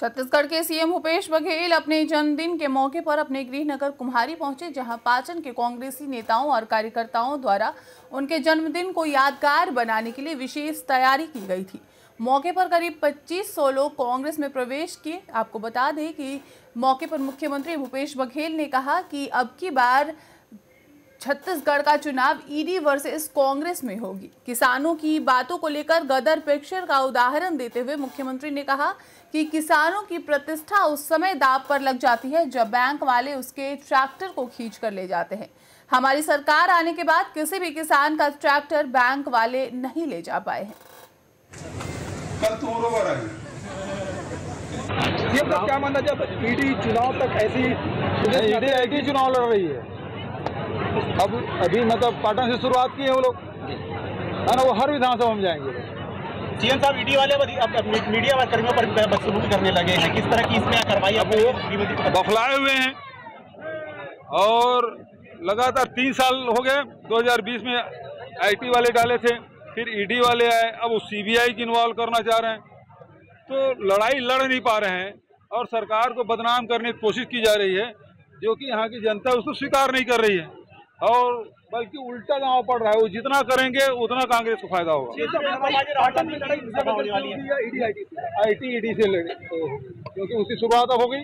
छत्तीसगढ़ के सीएम भूपेश बघेल अपने जन्मदिन के मौके पर अपने गृहनगर कुम्हारी पहुँचे, जहाँ पाचन के कांग्रेसी नेताओं और कार्यकर्ताओं द्वारा उनके जन्मदिन को यादगार बनाने के लिए विशेष तैयारी की गई थी। मौके पर करीब 2500 लोग कांग्रेस में प्रवेश किए। आपको बता दें कि मौके पर मुख्यमंत्री भूपेश बघेल ने कहा कि अब की बार छत्तीसगढ़ का चुनाव ईडी वर्सेस कांग्रेस में होगी। किसानों की बातों को लेकर गदर पिक्चर का उदाहरण देते हुए मुख्यमंत्री ने कहा कि किसानों की प्रतिष्ठा उस समय दाव पर लग जाती है जब बैंक वाले उसके ट्रैक्टर को खींच कर ले जाते हैं। हमारी सरकार आने के बाद किसी भी किसान का ट्रैक्टर बैंक वाले नहीं ले जा पाए हैं। साहब क्या मानना जब ईडी चुनाव तक ऐसी ईडी चुनाव लड़ रही है। अब अभी मतलब पाटन से शुरुआत की है वो लोग। है ना वो हर विधानसभा में जाएँगे। सीएम साहब ईडी वाले अब मीडिया कर्मियों पर बदसलूकी करने लगे हैं। किस तरह की इसमें कार्रवाई अब को बखलाए हुए हैं। और लगातार तीन साल हो गए 2020 में आईटी वाले डाले थे फिर ईडी वाले आए अब वो सीबीआई की इन्वॉल्व करना चाह रहे हैं। तो लड़ाई लड़ नहीं पा रहे हैं और सरकार को बदनाम करने की कोशिश की जा रही है जो कि यहाँ की जनता उसको स्वीकार नहीं कर रही है। और बल्कि उल्टा दांव पड़ रहा है वो जितना करेंगे उतना कांग्रेस को फ़ायदा होगा। होने वाली है ईडी से तो क्योंकि उसकी शुरुआत अब हो गई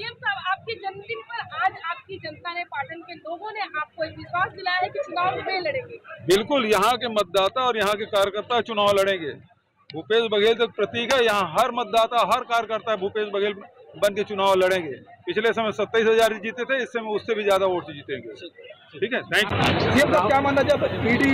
साहब आपके जन्मदिन पर आज आपकी जनता ने पाटन के लोगों ने आपको एक विश्वास दिलाया है कि चुनाव में लड़ेंगे। बिल्कुल यहाँ के मतदाता और यहाँ के कार्यकर्ता चुनाव लड़ेंगे। भूपेश बघेल तो प्रतीक है यहाँ हर मतदाता हर कार्यकर्ता भूपेश बघेल बन के चुनाव लड़ेंगे। पिछले समय सत्ताईस हज़ार जीते थे इस समय उससे भी ज़्यादा वोट जीतेंगे। ठीक है। थैंक यू क्या मानना जाता ईडी